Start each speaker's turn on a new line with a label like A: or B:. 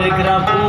A: कार्यक्रम